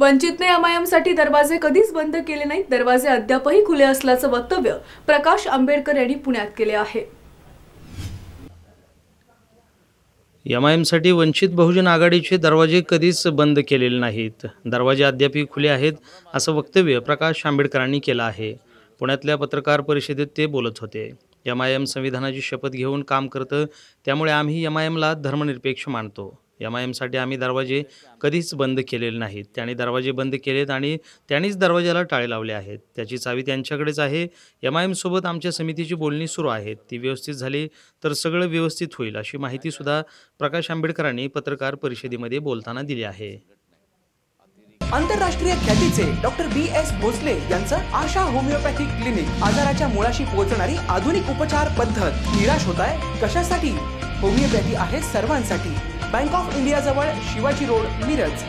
वंचितने एमआयएमसाठी दरवाजे कधीच बंद केले नाहीत. दरवाजे अद्यापही खुले असल्याचं वक्तव्य प्रकाश आंबेडकर यांनी पुण्यात केले आहे. एमआयएमसाठी आय एमसाठी वंचित बहुजन आघाडीचे दरवाजे कधीच बंद केलेले नाहीत. दरवाजे अद्यापही खुले आहेत असं वक्तव्य प्रकाश आंबेडकरांनी केलं आहे. पुण्यातल्या पत्रकार परिषदेत ते बोलत होते. एम आय एम संविधानाची शपथ घेऊन काम करतं त्यामुळे आम्ही एम आय एमला धर्मनिरपेक्ष मानतो. एम आय एमसाठी आम्ही दरवाजे कधीच बंद केलेले नाहीत. त्याने दरवाजे बंद केलेत आणि त्यांनीच दरवाजाला टाळे लावले आहेत. त्याची चावी त्यांच्याकडेच आहे. एम आय एमसोबत आमच्या समितीची बोलणी सुरू आहेत ती व्यवस्थित झाली तर सगळं व्यवस्थित होईल अशी माहितीसुद्धा प्रकाश आंबेडकरांनी पत्रकार परिषदेमध्ये बोलताना दिली आहे. आंतरराष्ट्रीय ख्यातीचे डॉक्टर बी एस भोसले यांचं आशा होमिओपॅथिक क्लिनिक आजाराच्या मुळाशी पोहोचणारी आधुनिक उपचार पद्धत निराश होत आहे. कशासाठी? होमिओपॅथी आहे सर्वांसाठी. बँक ऑफ इंडिया जवळ शिवाजी रोड मिरज.